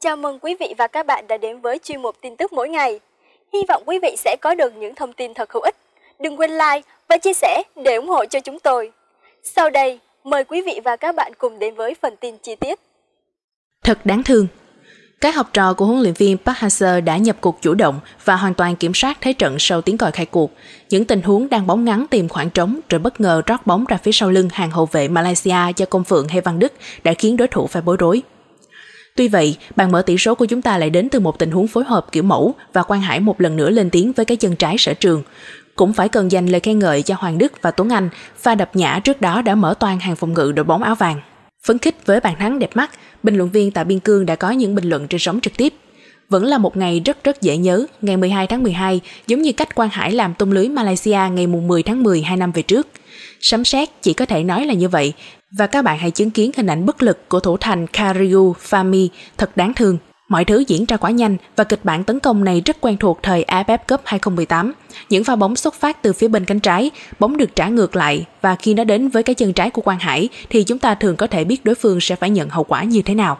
Chào mừng quý vị và các bạn đã đến với chuyên mục tin tức mỗi ngày. Hy vọng quý vị sẽ có được những thông tin thật hữu ích. Đừng quên like và chia sẻ để ủng hộ cho chúng tôi. Sau đây, mời quý vị và các bạn cùng đến với phần tin chi tiết. Thật đáng thương. Các học trò của huấn luyện viên Park Hang-seo đã nhập cuộc chủ động và hoàn toàn kiểm soát thế trận sau tiếng còi khai cuộc. Những tình huống đang bóng ngắn tìm khoảng trống rồi bất ngờ rót bóng ra phía sau lưng hàng hậu vệ Malaysia cho Công Phượng hay Văn Đức đã khiến đối thủ phải bối rối. Tuy vậy, bàn mở tỷ số của chúng ta lại đến từ một tình huống phối hợp kiểu mẫu và Quang Hải một lần nữa lên tiếng với cái chân trái sở trường. Cũng phải cần dành lời khen ngợi cho Hoàng Đức và Tuấn Anh, pha đập nhã trước đó đã mở toan hàng phòng ngự đội bóng áo vàng. Phấn khích với bàn thắng đẹp mắt, bình luận viên Tạ Biên Cương đã có những bình luận trên sóng trực tiếp. Vẫn là một ngày rất rất dễ nhớ, ngày 12 tháng 12, giống như cách Quang Hải làm tung lưới Malaysia ngày 10 tháng 10 hai năm về trước. Sấm sét chỉ có thể nói là như vậy, và các bạn hãy chứng kiến hình ảnh bất lực của thủ thành Kariu Fami thật đáng thương. Mọi thứ diễn ra quá nhanh và kịch bản tấn công này rất quen thuộc thời AFF Cup 2018. Những pha bóng xuất phát từ phía bên cánh trái, bóng được trả ngược lại và khi nó đến với cái chân trái của Quang Hải thì chúng ta thường có thể biết đối phương sẽ phải nhận hậu quả như thế nào.